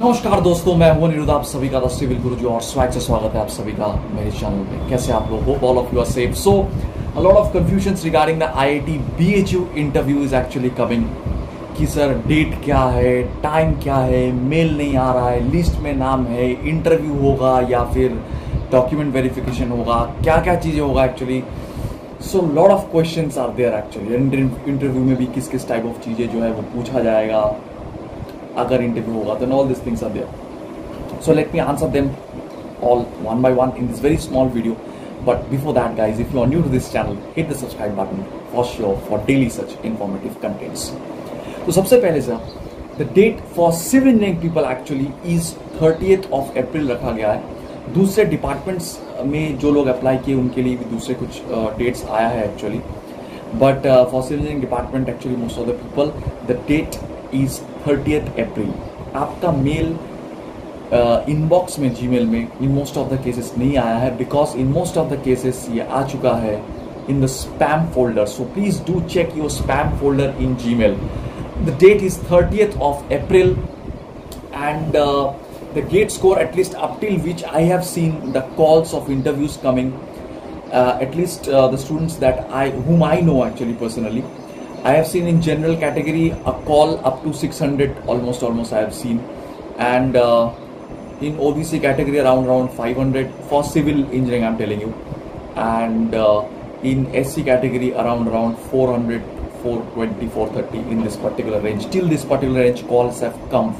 नमस्कार दोस्तों, मैं हूँ अनिरुद्ध। आप सभी का द सिविल गुरुजी और स्वागत से स्वागत है आप सभी का मेरे चैनल पे। कैसे आप लोग hope all of you are safe so a lot of confusion regarding the IIT BHU interview is actually coming कि सर डेट क्या है? टाइम क्या है? मेल नहीं आ रहा है लिस्ट में नाम है इंटरव्यू होगा या फिर डॉक्यूमेंट वेरिफिकेशन होगा क्या क्या चीज़ें होगा actually so lot of question are there actually interview में भी किस किस टाइप ऑफ़ चीज़ें जो है वो पूछा जाएगा। अगर इंटरव्यू होगा then all this things are so let me answer them all one by one in this very small video but before that guys if you are new to this channel hit the subscribe button for sure for daily such informative contents तो सबसे पहले sir the date for civil engineering people actually is thirty of April रखा गया है। दूसरे departments में जो लोग अप्लाई किए उनके लिए भी दूसरे कुछ डेट्स uh, आया है actually but for civil engineering department actually most of the people the date is thirty April आपका मेल इनबॉक्स uh, में जी में in most of the cases नहीं आया है because in most of the cases ये आ चुका है in the spam folder so please do check your spam folder in Gmail the date is thirty of April and the GATE score at least up till which I have seen the calls of interviews coming at least the students that I whom I know actually personally I have seen in general category a call up to 600 almost almost I have seen. And uh, in OBC category around around 500 for civil engineering I'm telling you. And uh, in SC category around around 400 420 430 in this particular range. Till this particular range calls have come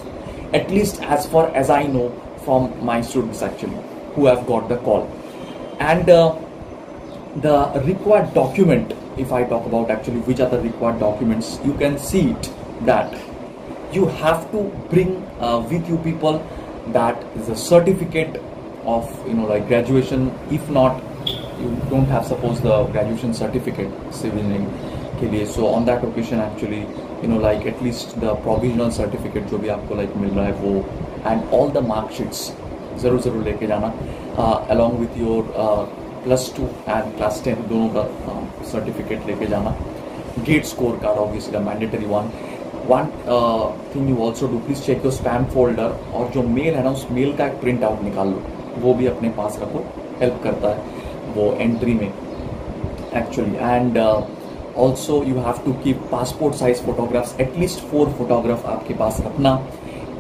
at least as far as I know from my students actually who have got the call. And uh, the required document if I talk about actually which are the required documents, you can see it that you have to bring uh, with you people that is a certificate of you know like graduation. If not, you don't have suppose the graduation certificate civil engineering के लिए so on that occasion actually you know like at least the provisional certificate जो भी आपको like मिल रहा है वो and all the mark sheets ज़रूर ज़रूर लेके जाना uh, along with your uh, plus two and class ten दोनों का सर्टिफिकेट लेके जाना। GATE score card obviously mandatory one one thing you also do please check your spam folder और जो मेल है ना, उस मेल का एक प्रिंट आउट निकाल लो। वो भी अपने पास रखो हेल्प करता है वो एंट्री में actually and also you have to keep passport size photographs at least four photograph आपके पास रखना।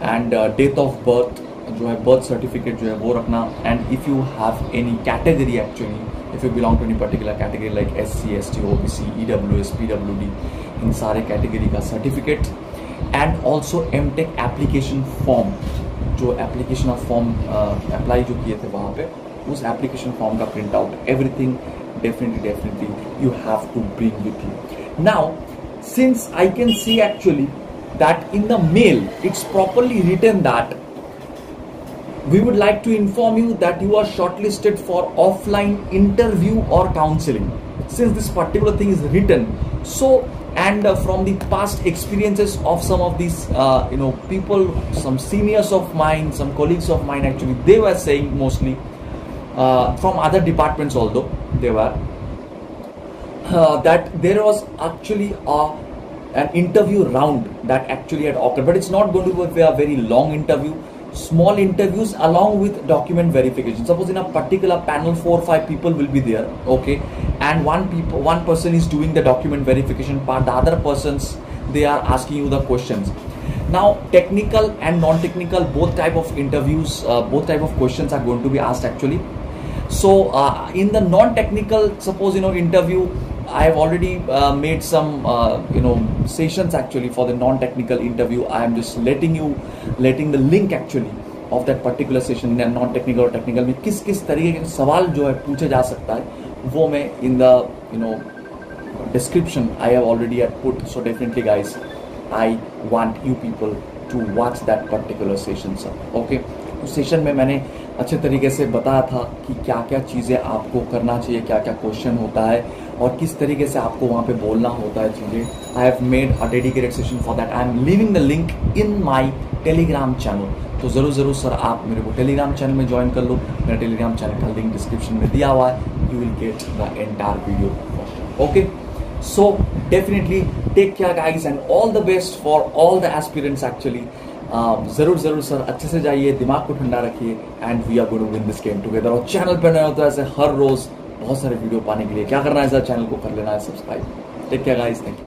एंड डेट ऑफ़ बर्थ जो है बर्थ सर्टिफिकेट जो है वो रखना and if you have any category actually if you belong to any particular category like S C S T O B C E W S P W D इन सारे category का certificate and also M tech application form जो application of form apply जो किए थे वहाँ पे, उस application form का print out everything definitely definitely you have to bring with you now since I can see actually that in the mail, it's properly written that we would like to inform you that you are shortlisted for offline interview or counseling since this particular thing is written. So and uh, from the past experiences of some of these uh, you know people some seniors of mine some colleagues of mine actually they were saying mostly uh, from other departments although they were uh, that there was actually a an interview round that actually had occurred. But it's not going to be a very long interview small interviews along with document verification. Suppose in a particular panel four or five people will be there okay? And one people one person is doing the document verification part the other persons they are asking you the questions. Now technical and non-technical both type of interviews uh, both type of questions are going to be asked actually. So uh, in the non-technical suppose you know interview I have already uh, made some uh, you know sessions actually for the non-technical interview. I am just letting you letting the link actually of that particular session non-technical or technical में किस किस तरीके के सवाल जो है पूछे जा सकता है वो मैं in the you know description I have already had put so definitely guys I want you people to watch that particular session sir okay उस सेशन में मैंने अच्छे तरीके से बताया था कि क्या क्या चीज़ें आपको करना चाहिए क्या क्या क्वेश्चन होता है और किस तरीके से आपको वहाँ पे बोलना होता है चीज़ें। I have made a dedicated session for that I am living the link in my Telegram channel तो ज़रूर ज़रूर सर, आप मेरे को टेलीग्राम चैनल में ज्वाइन कर लो। मेरा टेलीग्राम चैनल का लिंक डिस्क्रिप्शन में दिया हुआ है। You will get the entire video okay so, definitely take care, guys, and all the best for all the aspirants, actually. ज़रूर ज़रूर सर, अच्छे से जाइए, दिमाग को ठंडा रखिए and we are going to win this game together और चैनल पर नया होता है ऐसे हर रोज़ बहुत सारे वीडियो पाने के लिए क्या करना है सर? चैनल को कर लेना है subscribe take care guys thank you